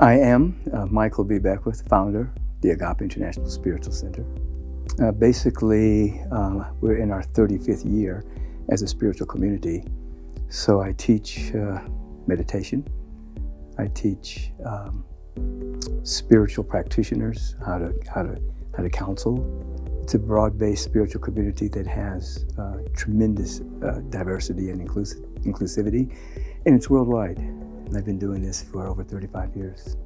I am uh, Michael B. Beckwith, founder of the Agape International Spiritual Center. Uh, basically, uh, we're in our 35th year as a spiritual community. So I teach uh, meditation. I teach um, spiritual practitioners how to how to how to counsel. It's a broad-based spiritual community that has uh, tremendous uh, diversity and inclusive, inclusivity, and it's worldwide. And I've been doing this for over 35 years.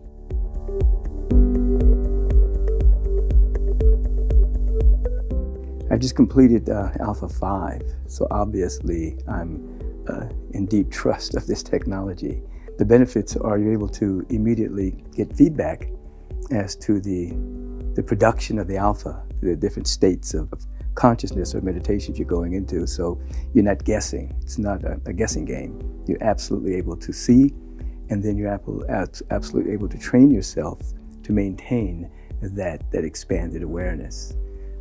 I just completed uh, Alpha 5, so obviously I'm uh, in deep trust of this technology. The benefits are you're able to immediately get feedback as to the, the production of the alpha, the different states of, of consciousness or meditations you're going into. So you're not guessing. It's not a, a guessing game. You're absolutely able to see, and then you're absolutely able to train yourself to maintain that, that expanded awareness.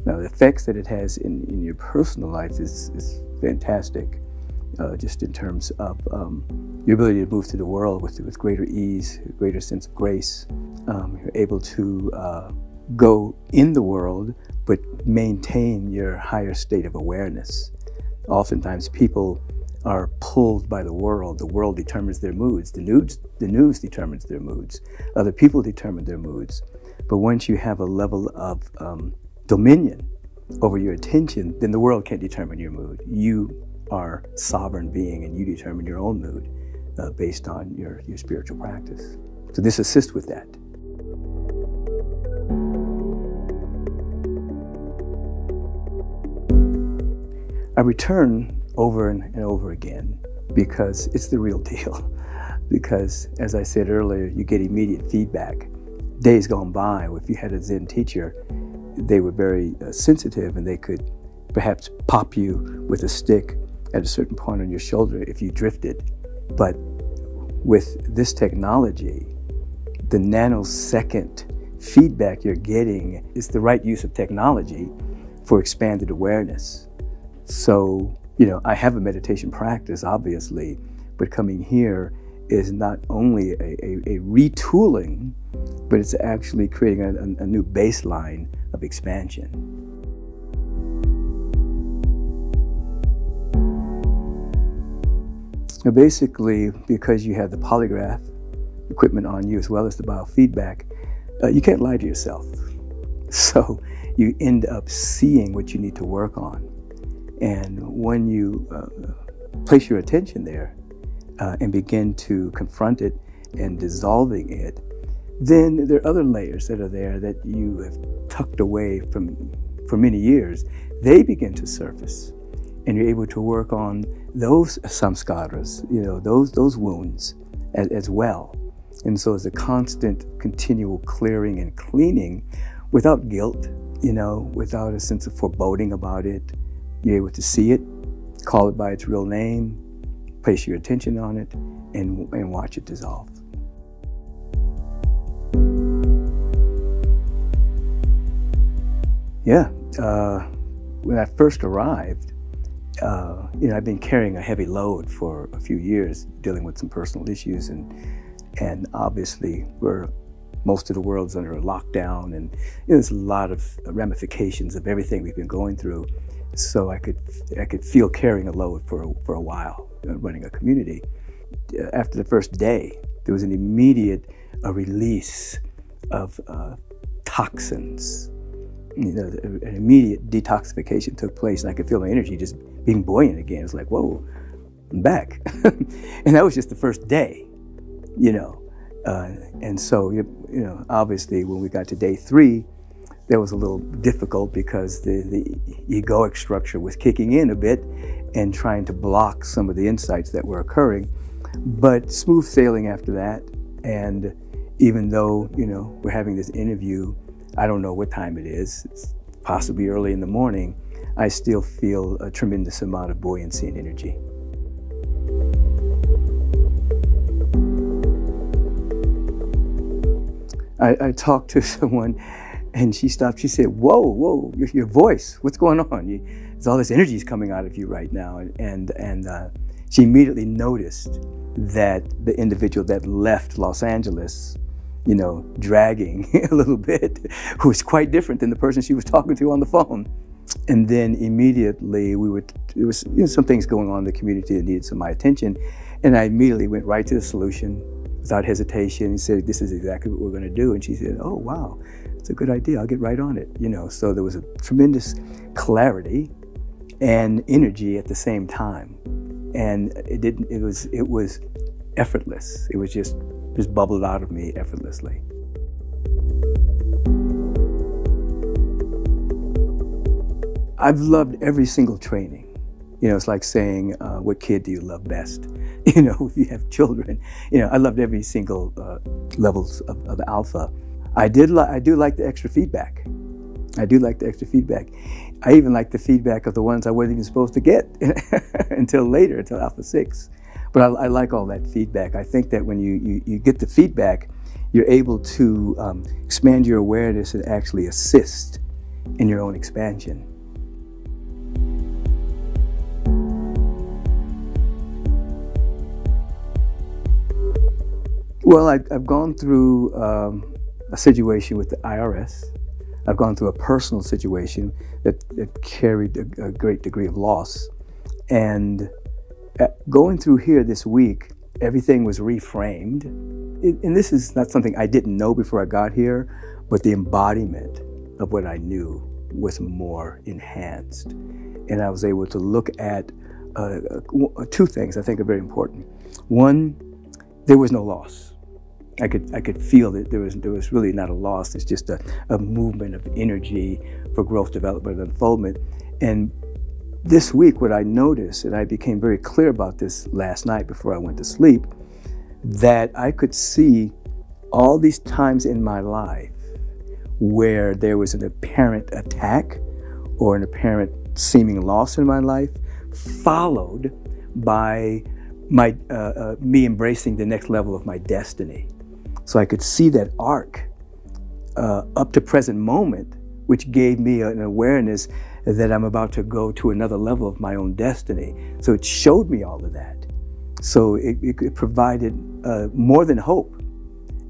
Now, the effects that it has in, in your personal life is, is fantastic, uh, just in terms of um, your ability to move through the world with, with greater ease, greater sense of grace. Um, you're able to uh, go in the world, but maintain your higher state of awareness. Oftentimes, people are pulled by the world. The world determines their moods. The news, the news determines their moods. Other people determine their moods. But once you have a level of um, dominion over your attention, then the world can't determine your mood. You are sovereign being and you determine your own mood uh, based on your, your spiritual practice. So this assists with that. I return over and, and over again because it's the real deal. because as I said earlier, you get immediate feedback. Days gone by, if you had a Zen teacher they were very uh, sensitive and they could perhaps pop you with a stick at a certain point on your shoulder if you drifted. But with this technology, the nanosecond feedback you're getting is the right use of technology for expanded awareness. So, you know, I have a meditation practice, obviously, but coming here is not only a, a, a retooling, but it's actually creating a, a new baseline of expansion. Now basically, because you have the polygraph equipment on you as well as the biofeedback, uh, you can't lie to yourself. So you end up seeing what you need to work on. And when you uh, place your attention there uh, and begin to confront it and dissolving it, then there are other layers that are there that you have tucked away from for many years. They begin to surface, and you're able to work on those samskaras, you know, those those wounds as, as well. And so it's a constant, continual clearing and cleaning without guilt, you know, without a sense of foreboding about it. You're able to see it, call it by its real name, place your attention on it, and, and watch it dissolve. Yeah, uh, when I first arrived, uh, you know, I've been carrying a heavy load for a few years, dealing with some personal issues, and and obviously we're most of the world's under a lockdown, and you know, there's a lot of ramifications of everything we've been going through. So I could I could feel carrying a load for a, for a while, uh, running a community. After the first day, there was an immediate a release of uh, toxins you know, an immediate detoxification took place, and I could feel my energy just being buoyant again. It's like, whoa, I'm back. and that was just the first day, you know. Uh, and so, you know, obviously, when we got to day three, that was a little difficult because the, the egoic structure was kicking in a bit and trying to block some of the insights that were occurring. But smooth sailing after that. And even though, you know, we're having this interview I don't know what time it is, it's possibly early in the morning, I still feel a tremendous amount of buoyancy and energy. I, I talked to someone and she stopped. She said, Whoa, whoa, your, your voice, what's going on? You, all this energy is coming out of you right now. And, and uh, she immediately noticed that the individual that left Los Angeles you know, dragging a little bit, who was quite different than the person she was talking to on the phone. And then immediately we were, there was you know, some things going on in the community that needed some my attention. And I immediately went right to the solution without hesitation and said, this is exactly what we're going to do. And she said, oh, wow, it's a good idea. I'll get right on it. You know, so there was a tremendous clarity and energy at the same time. And it didn't, it was, it was effortless. It was just, just bubbled out of me effortlessly. I've loved every single training. You know, it's like saying, uh, what kid do you love best? You know, if you have children, you know, I loved every single uh, levels of, of alpha. I did, li- I do like the extra feedback. I do like the extra feedback. I even like the feedback of the ones I wasn't even supposed to get until later, until Alpha 6. But I, I, like all that feedback. I think that when you, you, you get the feedback, you're able to um, expand your awareness and actually assist in your own expansion. Well, I, have gone through um, a situation with the IRS. I've gone through a personal situation that, that carried a, a, great degree of loss. And uh, going through here this week, everything was reframed. It, and this is not something I didn't know before I got here, but the embodiment of what I knew was more enhanced. And I was able to look at uh, uh, two things I think are very important. One, there was no loss I could I could feel that there was there was really not a loss. It's just a, a movement of energy for growth, development, and unfoldment. And this week, what I noticed, and I became very clear about this last night before I went to sleep, that I could see all these times in my life where there was an apparent attack or an apparent seeming loss in my life, followed by my uh, uh, me embracing the next level of my destiny. So I could see that arc uh, up to present moment, which gave me an awareness that I'm about to go to another level of my own destiny. So it showed me all of that. So it, it, provided uh, more than hope.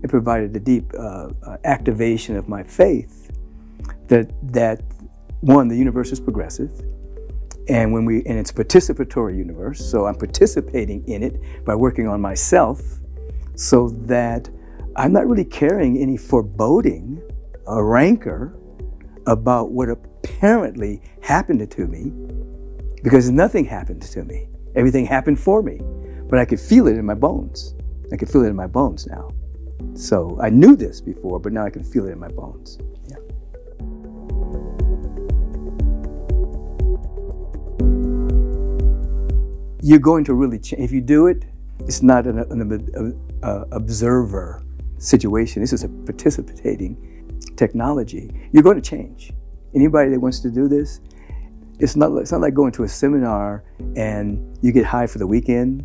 It provided a deep uh, uh activation of my faith that that one, the universe is progressive, and when we and it's participatory universe. So I'm participating in it by working on myself, so that I'm not really carrying any foreboding or rancor about what apparently happened to me because nothing happened to me. Everything happened for me, but I could feel it in my bones. I can feel it in my bones now. So I knew this before, but now I can feel it in my bones. Yeah. You're going to really change. If you do it, it's not an, an, an uh, observer situation. This is a participating technology. You're going to change. Anybody that wants to do this, it's not, it's not like going to a seminar and you get high for the weekend.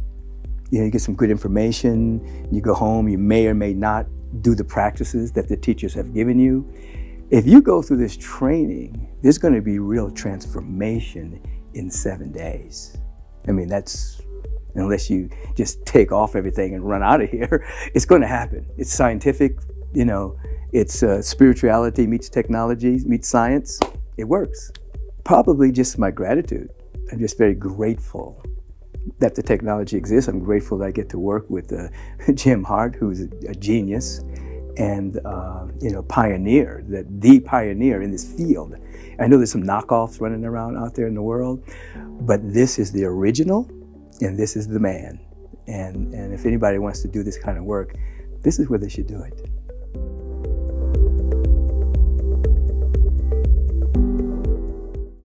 You know, you get some good information. You go home, you may or may not do the practices that the teachers have given you. If you go through this training, there's going to be real transformation in seven days. I mean, that's unless you just take off everything and run out of here, it's going to happen. It's scientific, you know, it's uh, spirituality meets technology, meets science. It works. Probably just my gratitude. I'm just very grateful that the technology exists. I'm grateful that I get to work with uh, Jim Hardt, who's a, genius and uh, you know pioneer, the, the pioneer in this field. I know there's some knockoffs running around out there in the world, but this is the original and this is the man. And, and if anybody wants to do this kind of work, this is where they should do it.